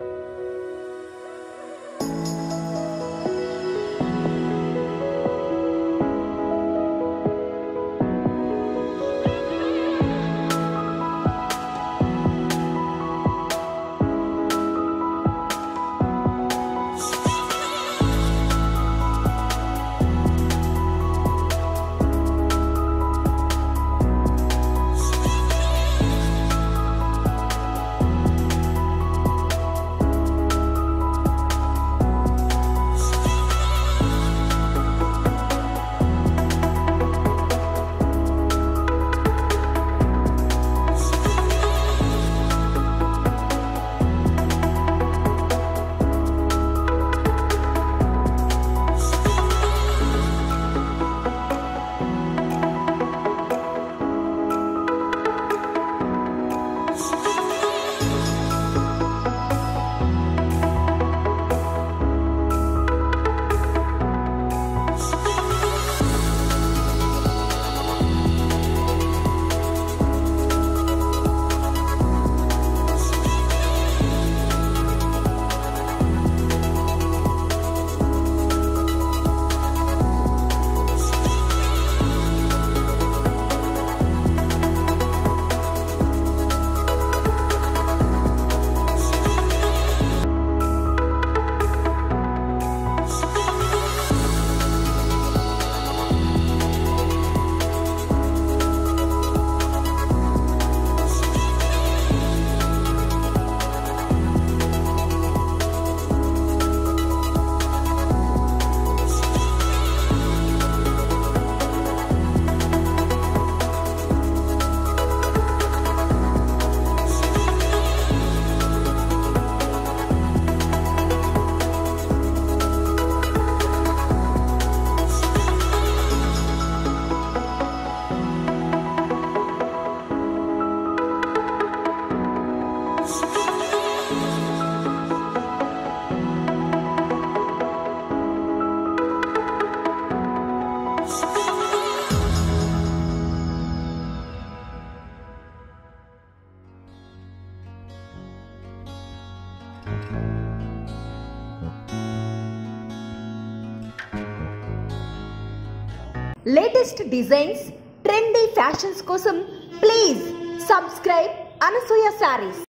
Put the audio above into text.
you latest designs trendy fashions కోసం please subscribe Anasuya saris